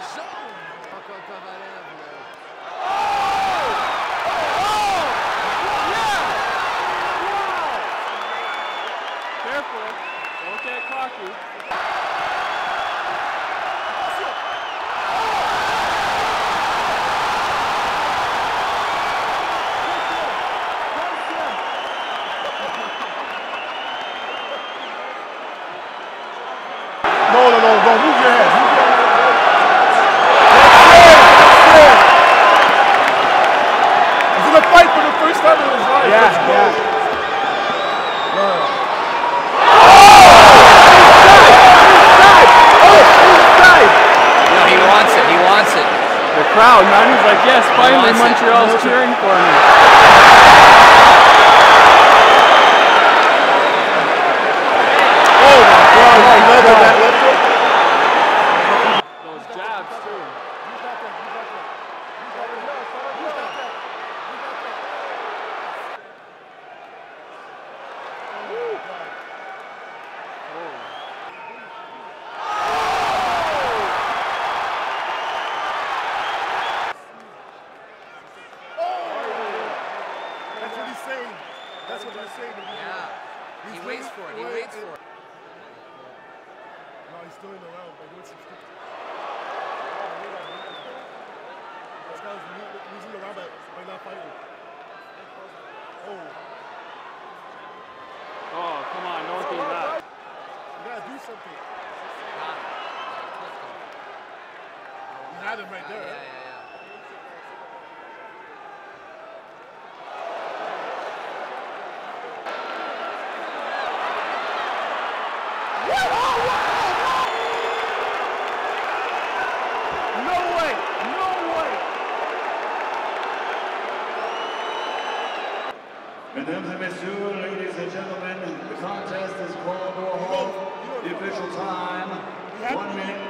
zone. Encore Kovalev. Careful. Don't get cocky. crowd, man. He's like, yes, finally Montreal's cheering for me. had him right there. Yeah, yeah, Mesdames and messieurs, ladies and gentlemen, the contest is called to The official time, one minute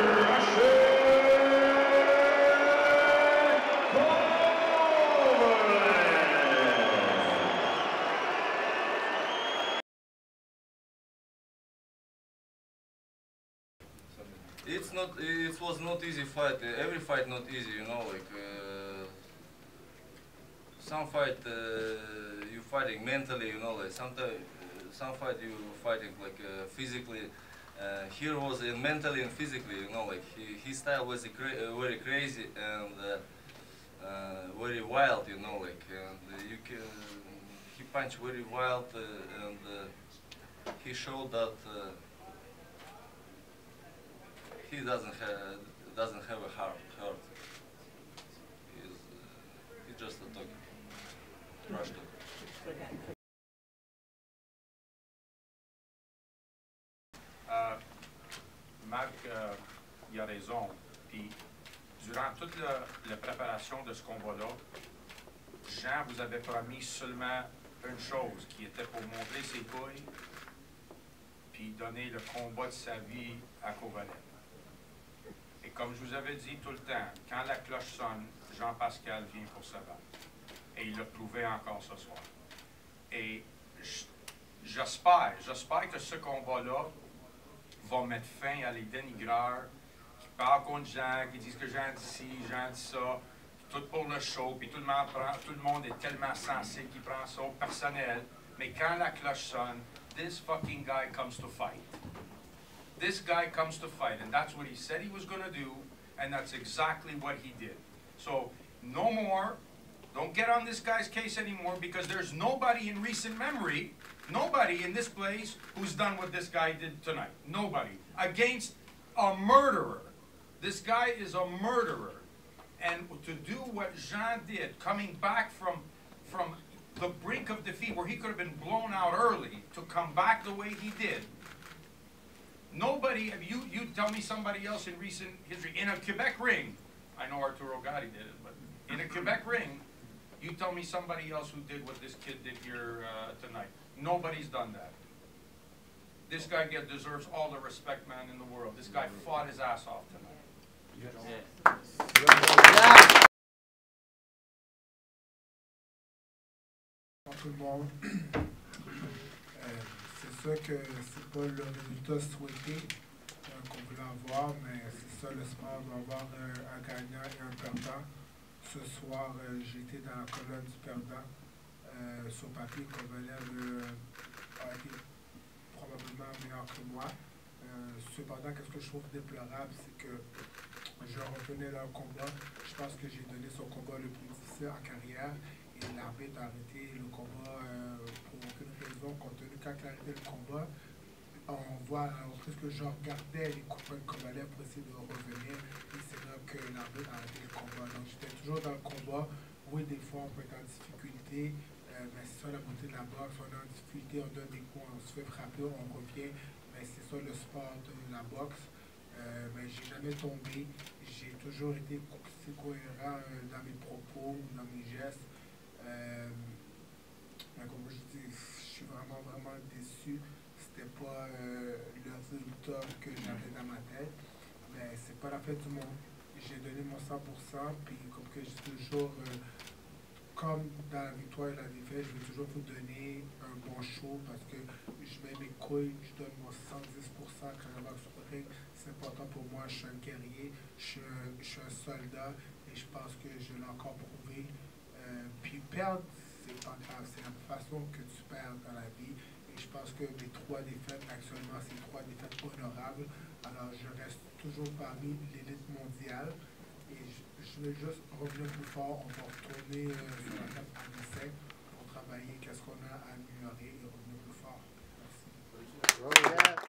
it's not. It was not easy fight. Every fight not easy, you know. Like uh, some fight uh, you fighting mentally, you know. Like sometimes uh, some fight you fighting like uh, physically. Uh, here was in uh, mentally and physically, you know. Like he, his style was cra uh, very crazy and very wild, you know. Like and you can he punched very wild and he showed that. he doesn't have doesn't have a heart. He's, uh, just a euh, Marc euh, il a raison. Puis, durant toute la, préparation de ce combat là Jean vous avait promis seulement une chose, qui était pour montrer ses couilles, puis donner le combat de sa vie à Kovalev. Comme je vous avais dit tout le temps, quand la cloche sonne, Jean-Pascal vient pour se battre. Et il l'a prouvé encore ce soir. Et j'espère, j'espère que ce combat-là va mettre fin à les dénigreurs qui parlent contre Jean, qui disent que Jean dit ci, Jean dit ça, tout pour le show, puis tout le monde, tout le monde est tellement sensé qu'il prend ça au personnel. Mais quand la cloche sonne, this fucking guy comes to fight. this guy comes to fight, and that's what he said he was going to do, and that's exactly what he did. So no more, don't get on this guy's case anymore because there's nobody in recent memory, nobody in this place who's done what this guy did tonight. Nobody. Against a murderer. This guy is a murderer. And to do what Jean did, coming back from, from the brink of defeat where he could have been blown out early, to come back the way he did, Nobody, you, you tell me somebody else in recent history, in a Quebec ring, I know Arturo Gotti did it, but in a Quebec ring, you tell me somebody else who did what this kid did here uh, tonight. Nobody's done that. This guy get, deserves all the respect, man, in the world. This guy fought his ass off tonight. Yeah. Yeah. sûr que c'est pas le résultat souhaité euh, qu'on voulait avoir, mais c'est ça, le sport va avoir euh, un, gagnant et un perdant. Ce soir, euh, j'étais dans la colonne du perdant. sur papier, comme elle a été probablement meilleur que moi. cependant, qu'est-ce que je trouve déplorable, c'est que je revenais leur combat. Je pense que j'ai donné son combat le plus difficile en carrière et l'arbitre a arrêté le combat compte contenu quand il arrivait le combat. On voit, ce que je regardais les coups comme elle pour essayer de revenir, et c'est là que l'armée a arrêté le combat. Donc j'étais toujours dans le combat. Oui, des fois, on peut être en difficulté, euh, mais c'est ça la beauté de la boxe. On est en difficulté, on donne des coups, on se fait frapper, on revient. Mais c'est ça le sport de la boxe. Mais euh, mais j'ai jamais tombé. J'ai toujours été cohérent euh, dans mes propos, dans mes gestes. Mais ben, comme je dis, je suis vraiment, vraiment déçu. C'était pas euh, le résultat que j'avais dans ma tête. Mais ben, c'est pas la fête du monde. J'ai donné mon 100%, puis comme que je toujours, euh, comme dans la victoire et la défaite, je vais toujours vous donner un bon show parce que je mets mes couilles, je donne mon 110% je vais sur ring. C'est important pour moi, je suis un guerrier, je suis un, soldat et je pense que je l'ai encore prouvé. Euh, puis perdre, c'est pas grave, c'est la façon que tu perds dans la vie. Et je pense que mes trois défaites actuellement, c'est trois défaites honorables. Alors je reste toujours parmi l'élite mondiale. Et je, je juste revenir plus fort. On va retourner euh, sur la tête à l'essai pour travailler qu'est-ce qu'on a à améliorer et revenir plus fort. Merci.